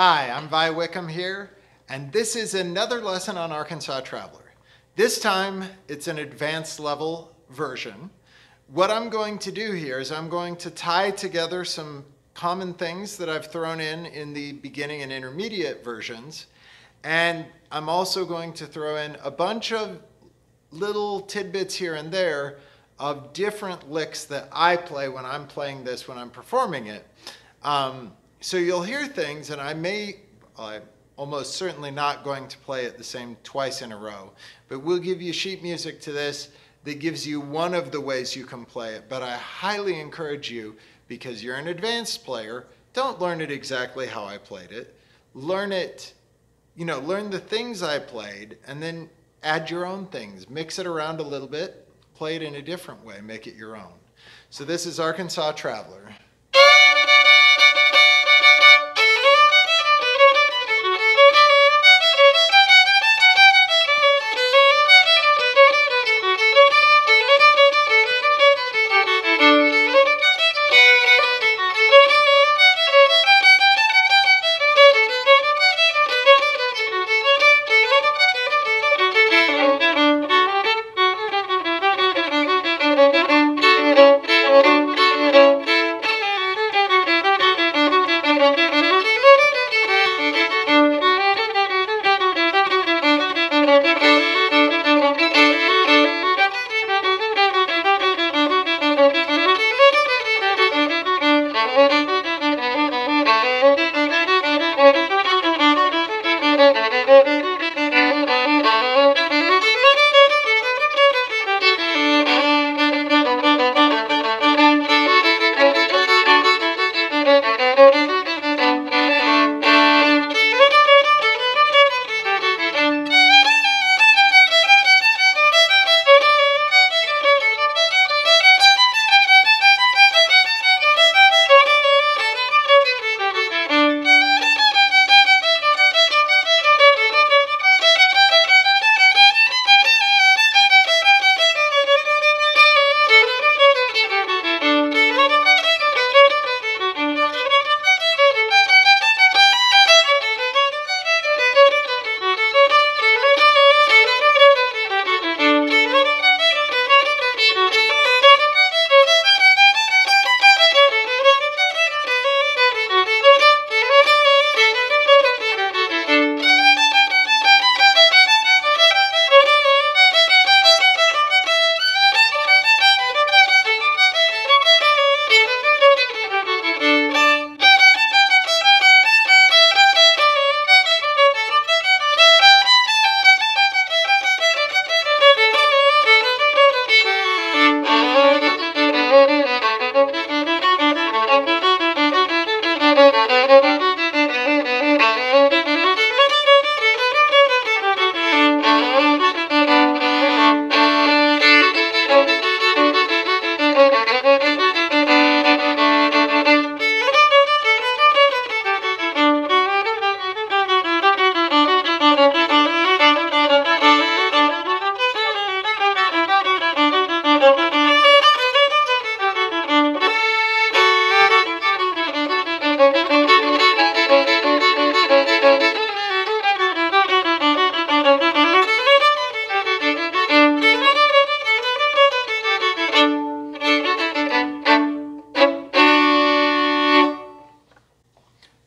Hi, I'm Vi Wickam here, and this is another lesson on Arkansas Traveler. This time, it's an advanced level version. What I'm going to do here is I'm going to tie together some common things that I've thrown in in the beginning and intermediate versions, and I'm also going to throw in a bunch of little tidbits here and there of different licks that I play when I'm playing this, when I'm performing it. Um, so you'll hear things, and I may, I'm almost certainly not going to play it the same twice in a row, but we'll give you sheet music to this that gives you one of the ways you can play it. But I highly encourage you, because you're an advanced player, don't learn it exactly how I played it. Learn it, you know, learn the things I played, and then add your own things. Mix it around a little bit, play it in a different way, make it your own. So this is Arkansas Traveler.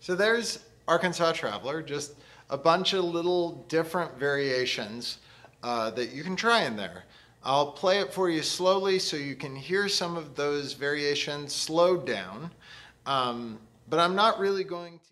So there's Arkansas Traveler, just a bunch of little different variations uh, that you can try in there. I'll play it for you slowly so you can hear some of those variations slowed down, um, but I'm not really going to